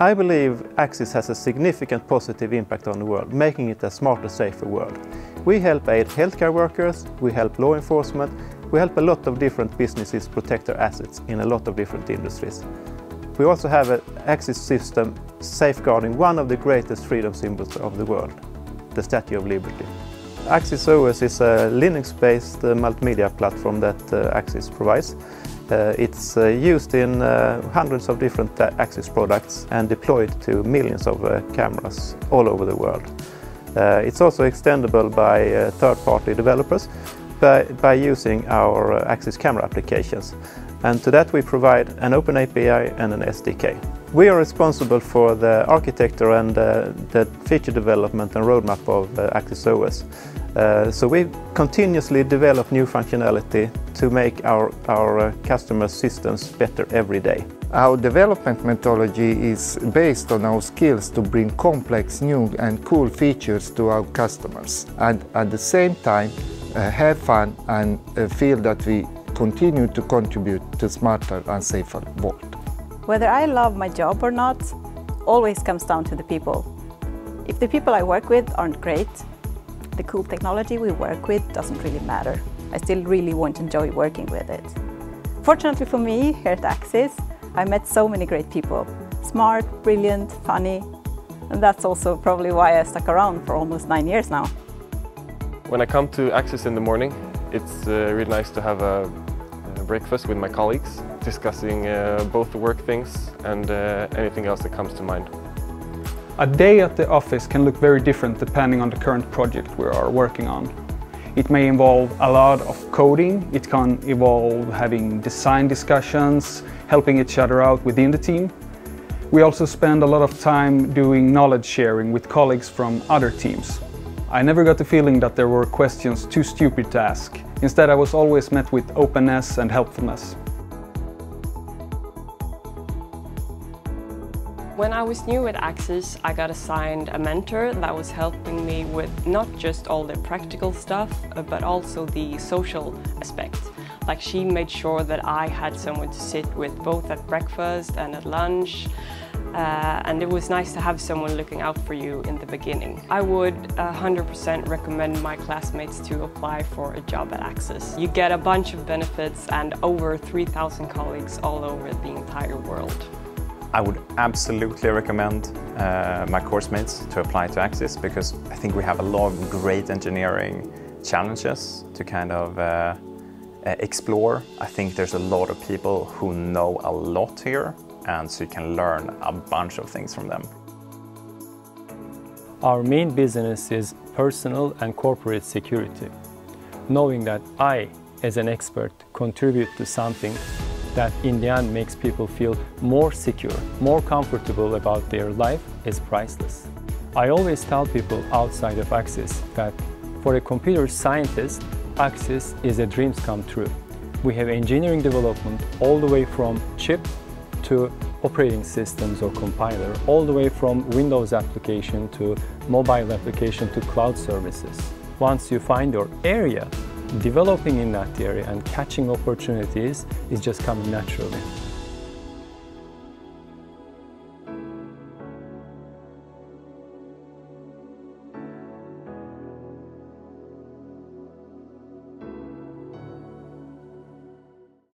I believe Axis has a significant positive impact on the world, making it a smarter, safer world. We help aid healthcare workers, we help law enforcement, we help a lot of different businesses protect their assets in a lot of different industries. We also have an Axis system safeguarding one of the greatest freedom symbols of the world, the Statue of Liberty. Axis OS is a Linux-based uh, multimedia platform that uh, Axis provides. Uh, it's uh, used in uh, hundreds of different uh, Axis products and deployed to millions of cameras all over the world. it's also extendable by third-party developers by, by, using our Axis camera applications. And to that we provide an open API and an SDK. We are responsible for the architecture and uh, the feature development and roadmap of uh, Axis OS. Uh, so we continuously develop new functionality to make our, our uh, customer systems better every day. Our development methodology is based on our skills to bring complex, new and cool features to our customers and at the same time uh, have fun and uh, feel that we continue to contribute to smarter and safer world. Whether I love my job or not always comes down to the people. If the people I work with aren't great, the cool technology we work with doesn't really matter. I still really won't enjoy working with it. Fortunately for me, here at Axis, I met so many great people. Smart, brilliant, funny, and that's also probably why I stuck around for almost nine years now. When I come to Axis in the morning, it's uh, really nice to have a, a, breakfast with my colleagues, discussing uh, both the work things and uh, anything else that comes to mind. A day at the office can look very different depending on the current project we are working on. It may involve a lot of coding, it can involve having design discussions, helping each other out within the team. We also spend a lot of time doing knowledge sharing with colleagues from other teams. I never got the feeling that there were questions too stupid to ask. Instead, I was always met with openness and helpfulness. When I was new at Axis, I got assigned a mentor that was helping me with not just all the practical stuff, uh, but also the social aspect. Like she made sure that I had someone to sit with both at breakfast and at lunch. Uh, and it was nice to have someone looking out for you in the beginning. I would 100% recommend my classmates to apply for a job at Axis. You get a bunch of benefits and over 3,000 colleagues all over the entire world. I would absolutely recommend uh, my course mates to apply to Axis because I think we have a lot of great engineering challenges to kind of uh, uh, explore. I think there's a lot of people who know a lot here and so you can learn a bunch of things from them. Our main business is personal and corporate security. Knowing that I, as an expert, contribute to something that in the end makes people feel more secure, more comfortable about their life is priceless. I always tell people outside of Axis that for a computer scientist, Axis is a dreams come true. We have engineering development all the way from chip to operating systems or compiler, all the way from Windows application to mobile application to cloud services. Once you find your area, developing in that area and catching opportunities is just coming naturally.